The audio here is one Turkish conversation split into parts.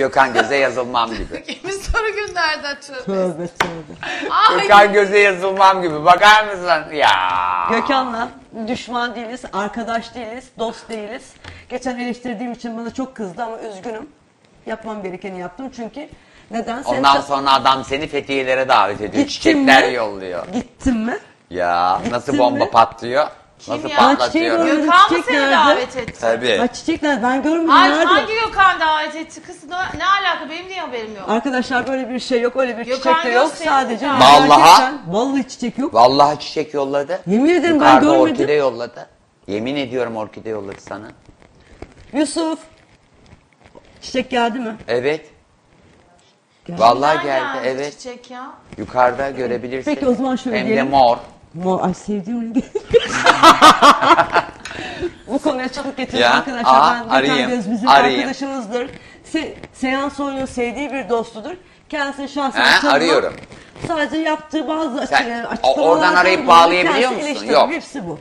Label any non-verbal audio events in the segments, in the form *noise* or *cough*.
Gökhan Göz'e yazılmam gibi. Kimi soru gönderdi tövbe. Tövbe tövbe. Ay, Gökhan Göz'e yazılmam gibi. Bakar mısın? Ya. Gökhan'la düşman değiliz, arkadaş değiliz, dost değiliz. Geçen eleştirdiğim için bana çok kızdı ama üzgünüm. Yapmam gerekeni yaptım çünkü neden? Sen Ondan sonra adam seni Fethiye'lere davet ediyor. Gittin Çiçekler mi? yolluyor. Gittin mi? Ya nasıl Gittin bomba mi? patlıyor? Nasıl ya? patlatıyor? Çiçeği böyle- Gökhan mı Çiçek seni nerede? davet etti? Tabii. Ay çiçekler ben görmedim. Ay, nerede? hangi Gökhan davet etti kız? Ne, ne alaka? Benim niye haberim yok? Arkadaşlar böyle bir şey yok, öyle bir Gökhan çiçek de yok. Sadece. Vallahi. gerçekten- Vallahi çiçek yok. Vallahi çiçek yolladı. Yemin ederim ben Yukarıda görmedim. orkide yolladı. Yemin ediyorum orkide yolladı sana. Yusuf. Çiçek geldi mi? Evet. Geldi. Vallahi Nereden geldi. Evet. Çiçek ya. Yukarıda görebilirsin. Peki o zaman şöyle Hem de diyelim. mor. Mor, ay sevdiğim rengi. Bu konuya çabuk getirin Ya, arkadaşlar. aa, ben Gökhan arayayım, Göz bizim arayayım. arkadaşımızdır. Se seans oyunu sevdiği bir dostudur. Kendisini şahsen He, tanımam. arıyorum. Sadece yaptığı bazı Sen- açı- o- açıklamalardan oradan arayıp bağlayabiliyor musun? Yok. Hepsi bu.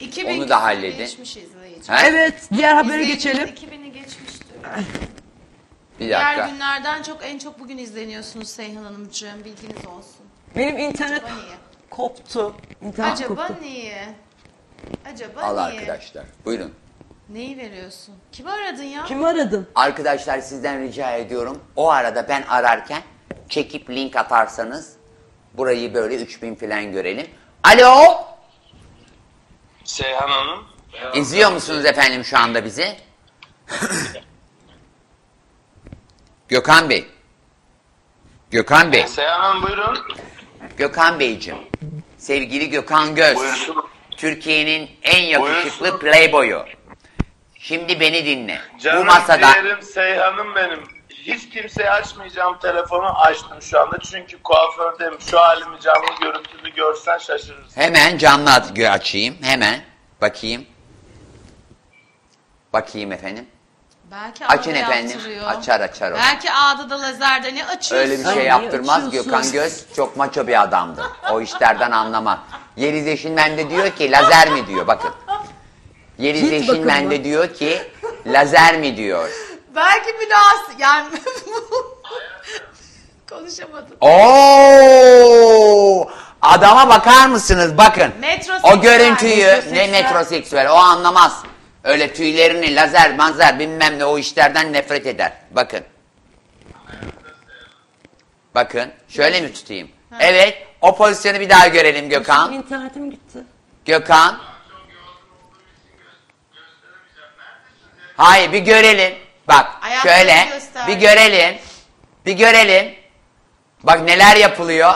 2000 Onu da halledin. Geçmiş izleyici. He? Evet, diğer habere İzleyicimiz geçelim. 2000'i geçmiştir. Bir Diğer dakika. günlerden çok en çok bugün izleniyorsunuz Seyhan Hanımcığım. Bilginiz olsun. Benim internet Acaba niye? koptu. İnternet Acaba koptu. niye? Acaba Al niye? arkadaşlar. Buyurun. Neyi veriyorsun? Kimi aradın ya? Kimi aradın? Arkadaşlar sizden rica ediyorum. O arada ben ararken çekip link atarsanız burayı böyle 3000 falan görelim. Alo. Seyhan Hanım. İzliyor musunuz efendim şu anda bizi? Gökhan Bey. Gökhan Bey. Seyhan Hanım buyurun. Gökhan Beyciğim. Sevgili Gökhan Göz. Türkiye'nin en yakışıklı Buyursun. playboyu. Şimdi beni dinle. Canım Bu masada ciğerim Seyhan'ım benim. Hiç kimseye açmayacağım telefonu açtım şu anda. Çünkü kuafördeyim. Şu halimi canlı görüntülü görsen şaşırırsın. hemen canlı açayım. Hemen. Bakayım. Bakayım efendim. Belki Açın ağda efendim. yaptırıyor. Açar açar o. Belki ağda da lazerde ne açıyorsun? Öyle bir şey yaptırmaz açıyorsun? Gökhan Göz. Çok maço bir adamdır. O işlerden anlamaz. Yeliz Eşinmen de diyor ki lazer mi diyor bakın. Yeliz Git Eşinmen de diyor ki lazer mi diyor. Belki münasip yani *laughs* konuşamadım. Oo! Adama bakar mısınız? Bakın. Metroseksüel, O görüntüyü metroseksüel. ne metroseksüel o anlamaz. Öyle tüylerini lazer manzer bilmem ne o işlerden nefret eder. Bakın. Bakın. Şöyle mi tutayım? Evet. O pozisyonu bir daha görelim Gökhan. İnternetim gitti. Gökhan. Hayır bir görelim. Bak Ayaklarını şöyle göster. bir görelim. Bir görelim. Bak neler yapılıyor.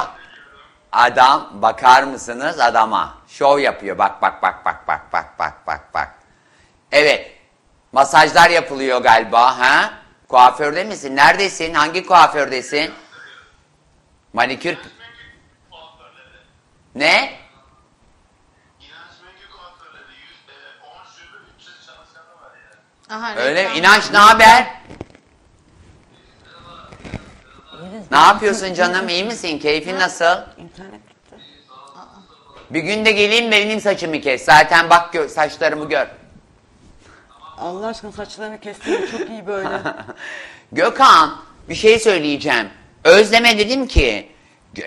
Adam bakar mısınız adama? Şov yapıyor. Bak bak bak bak bak bak bak bak bak. Evet. Masajlar yapılıyor galiba ha? Kuaförde misin? Neredesin? Hangi kuafördesin? Manikür. Ne? Aha, Öyle mi? İnanç ne haber? Ne yapıyorsun canım? İyi misin? Keyfin nasıl? İnternet gitti. Bir gün de geleyim benim saçımı kes. Zaten bak gö- saçlarımı gör. Allah aşkına saçlarını kestim çok iyi böyle. *laughs* Gökhan bir şey söyleyeceğim. Özleme dedim ki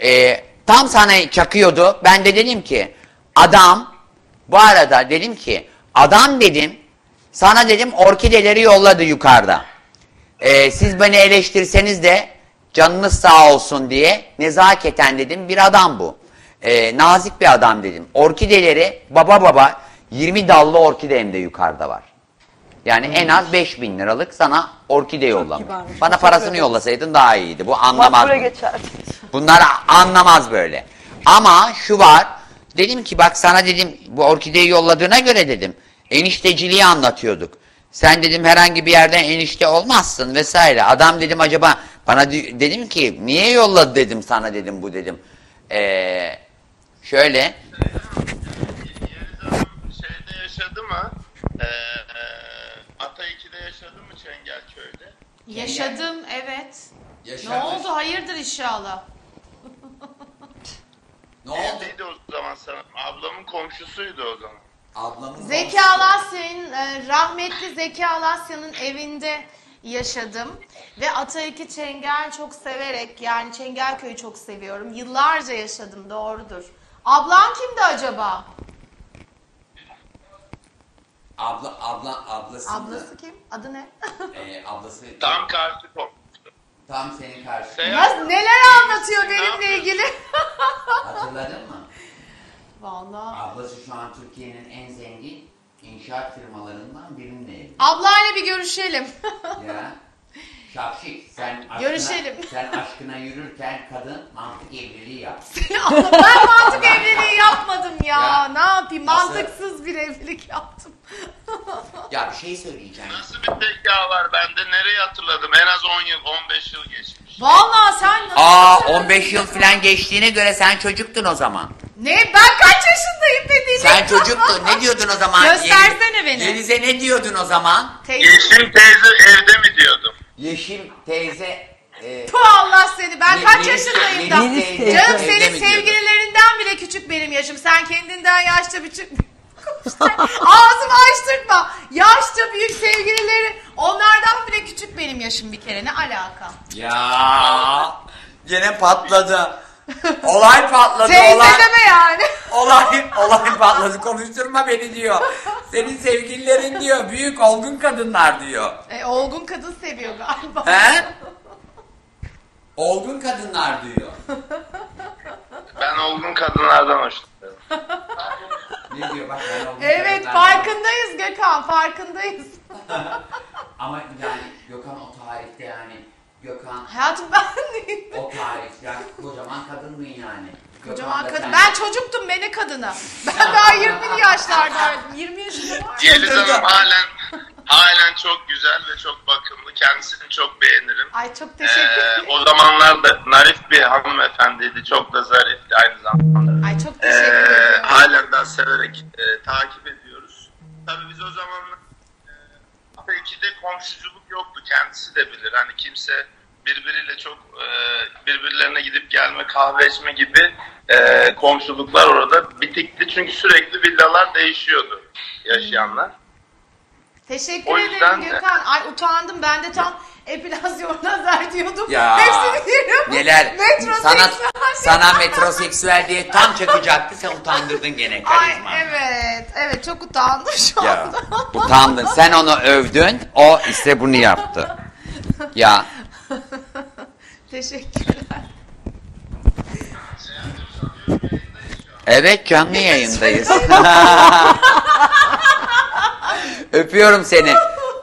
e, tam sana çakıyordu. Ben de dedim ki adam bu arada dedim ki adam dedim sana dedim orkideleri yolladı yukarıda. E, siz beni eleştirseniz de canınız sağ olsun diye nezaketen dedim bir adam bu. E, nazik bir adam dedim. Orkideleri baba baba 20 dallı orkide hem de yukarıda var. Yani en az 5000 liralık sana orkide yollamış. kibarmış. Bana parasını yollasaydın daha iyiydi. Bu anlamaz. Makbule bunu. geçer. Bunlar anlamaz böyle. Ama şu var. Dedim ki bak sana dedim bu orkideyi yolladığına göre dedim. Enişteciliği anlatıyorduk. Sen dedim herhangi bir yerden enişte olmazsın vesaire. Adam dedim acaba bana di- dedim ki niye yolladı dedim sana dedim bu dedim. Ee, şöyle Yeliz Hanım şeyde yaşadı mı? Ee, e, Ata 2'de yaşadı mı Çengelköy'de? Yaşadım evet. Yaşamış. Ne oldu hayırdır inşallah. ne oldu? Neydi o zaman sana? Ablamın komşusuydu o zaman. Ablamız Zeki Alasya'nın, e, rahmetli Zeki Alasya'nın evinde yaşadım. Ve Ataiki Çengel çok severek, yani Çengelköy'ü çok seviyorum. Yıllarca yaşadım, doğrudur. Ablan kimdi acaba? Abla, abla, ablası. Ablası kim? Adı ne? Ee, ablası Tam karşı komşu. tam senin. Seyahat- Nasıl, neler anlatıyor benimle ilgili? Hatırladın mı? Vallahi. Ablası şu an Türkiye'nin en zengin inşaat firmalarından birinin evli. Ablayla bir görüşelim. Ya. Şapşik sen aşkına, Görüşelim. sen aşkına yürürken kadın mantık evliliği yaptı. Ben mantık evliliği yapmadım ya. Ya, ne yapayım? nasıl? Mantıksız bir evlilik yaptım. Ya bir şey söyleyeceğim. Nasıl bir zeka var bende? Nereye hatırladım? En az 10 yıl, 15 yıl geçmiş. Vallahi sen nasıl Aa hatırladın? 15 yıl falan geçtiğine göre sen çocuktun o zaman. Ne? Ben kaç yaşındayım dediğin? Sen çocuktun. Ne diyordun o zaman? Göstersene beni. Yeliz'e ne diyordun o zaman? Teyze. Yeşim teyze evde mi diyordum? Yeşim teyze e, Tu Allah seni. Ben Ye- kaç Yeliz- yaşındayım da? Yeliz teyze Canım evde senin sevgililerinden bile küçük benim yaşım. Sen kendinden yaşça *laughs* küçük. Ağzımı açtırtma. Yaşça büyük sevgilileri onlardan bile küçük benim yaşım bir kere. Ne alaka? Ya *laughs* gene patladı. Olay patladı. Teyze olay, deme yani. *laughs* olay, olay patladı. Konuşturma beni diyor. Senin sevgililerin diyor. Büyük olgun kadınlar diyor. E, olgun kadın seviyor galiba. He? *laughs* Olgun kadınlar diyor. Ben olgun kadınlardan hoşlanıyorum. Ne diyor bak ben olgun Evet kadınlar farkındayız Gökhan farkındayız. Ama yani Gökhan o tarihte yani Gökhan Hayatım ben değilim. o tarihte yani kocaman kadındın yani. Kocaman kadın. Ben çocuktum beni kadına. Ben daha 20 yaşlardaydım. 20 yaşında var. Kızdırdı. Hanım halen, halen çok güzel ve çok bakımlı. Kendisini çok beğenirim. Ay çok teşekkür Ee, ederim. o zamanlar da narif bir hanımefendiydi. Çok da zarifti aynı zamanda. Ay çok teşekkür Ee, ederim. halen daha severek e, takip ediyoruz. Tabii biz o zamanlar e, belki de komşuculuk yoktu. Kendisi de bilir. Hani kimse birbiriyle çok e, birbirlerine gidip gelme, kahve içme gibi e, komşuluklar orada bitikti. Çünkü sürekli villalar değişiyordu yaşayanlar. Teşekkür o ederim yüzden- Gökhan. Ay utandım ben de tam epilasyon lazer diyordum. Ya Hepsini diyorum. neler Metroseksüel. sana sana metroseksüel diye tam çakacaktı sen utandırdın gene Ay karizma. evet evet çok utandım şu Ya anda. utandın sen onu övdün o ise bunu yaptı. Ya *laughs* Teşekkürler. evet canlı yayındayız. *laughs* Öpüyorum seni.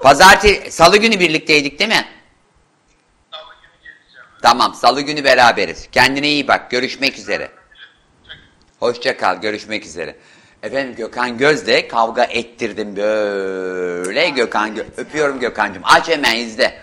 Pazartesi, salı günü birlikteydik değil mi? Salı günü. Tamam, salı günü beraberiz. Kendine iyi bak, görüşmek üzere. Hoşça kal, görüşmek üzere. Efendim Gökhan Göz'le kavga ettirdim böyle Gökhan Gö- Öpüyorum Gökhan'cığım. Aç hemen izle.